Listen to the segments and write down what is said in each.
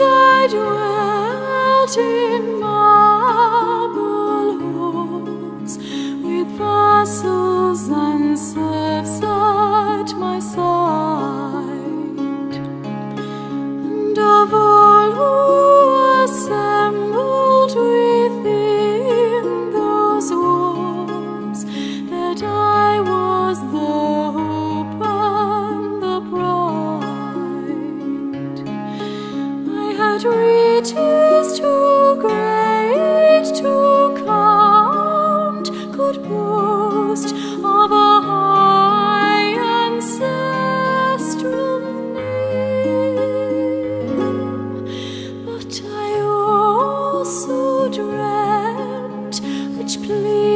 I dwelt in marble had riches too great to count, could boast of a high ancestral name, but I also dreamt, which pleased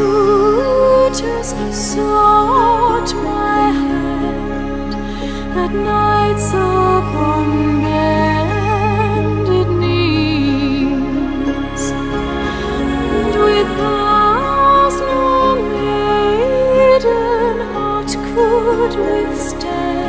you just sought my hand at knights upon bended knees, and with thousand no maiden heart could withstand.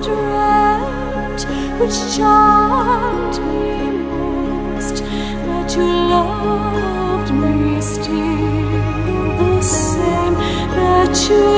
dreamt which charmed me most that you loved me still the same that you